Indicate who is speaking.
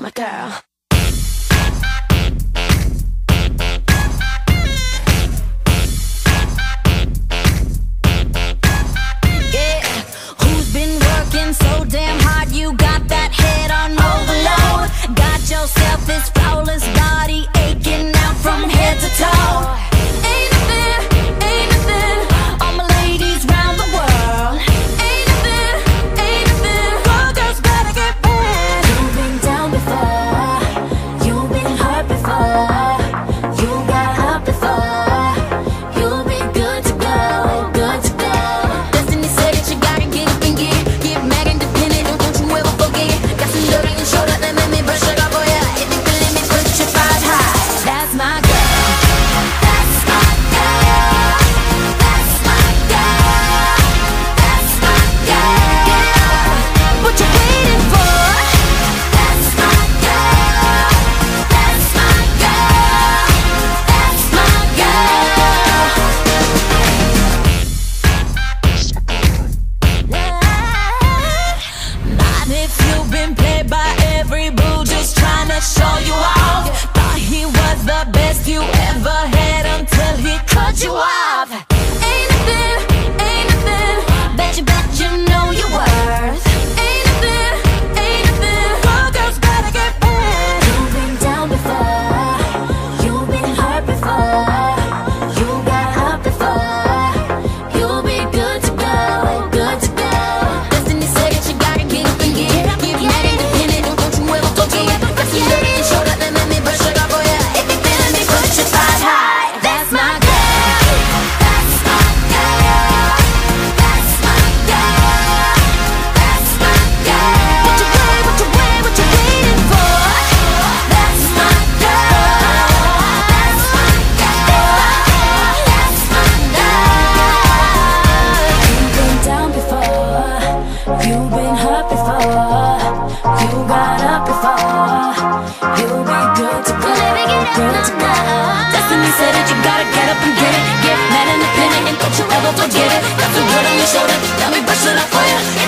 Speaker 1: my girl.
Speaker 2: Get Destiny said it, you gotta get up and get it Get mad and and don't you ever forget it Got the world on your shoulder, let me brush it up for you